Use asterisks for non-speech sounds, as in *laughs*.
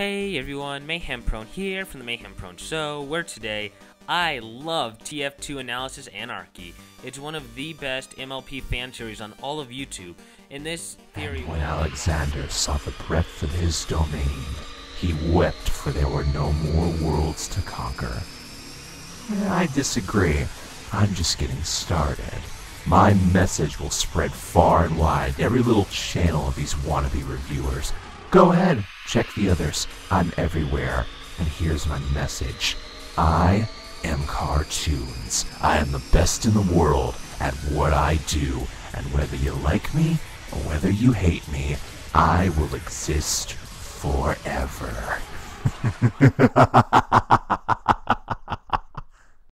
Hey everyone, Mayhem Prone here from the Mayhem Prone Show, where today I love TF2 Analysis Anarchy. It's one of the best MLP fan series on all of YouTube. In this theory, and When Alexander saw the breadth of his domain, he wept for there were no more worlds to conquer. I disagree. I'm just getting started. My message will spread far and wide, every little channel of these wannabe reviewers. Go ahead, check the others. I'm everywhere. And here's my message. I am Cartoonz. I am the best in the world at what I do, and whether you like me or whether you hate me, I will exist forever. *laughs*